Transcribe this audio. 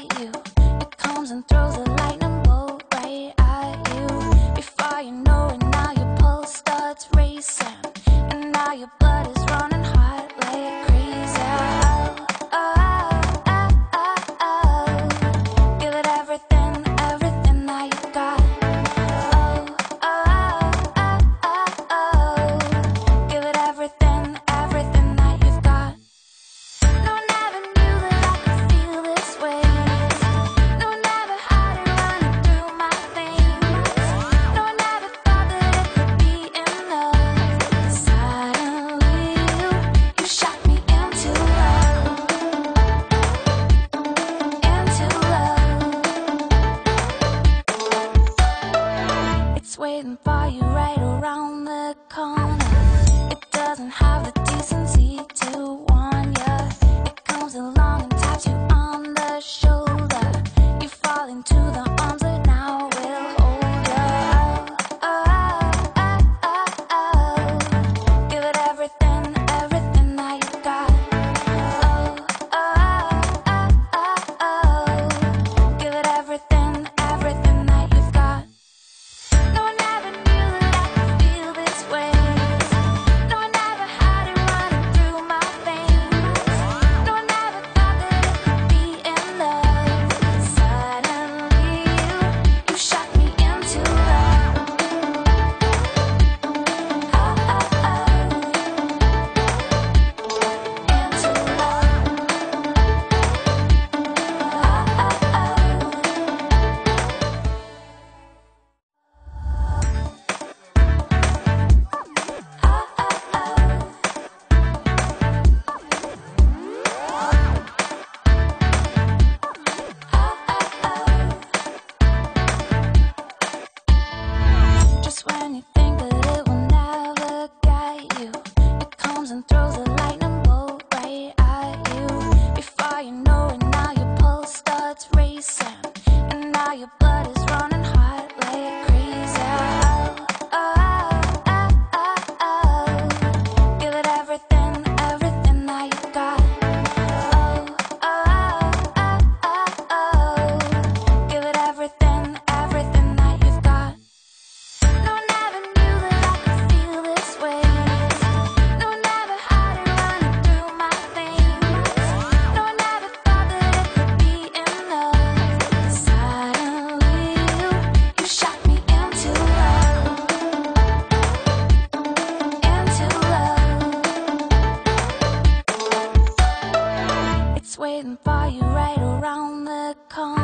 you. It comes and throws a light. waiting for you right around the corner. It doesn't have the decency to. your blood. waiting for you right around the corner.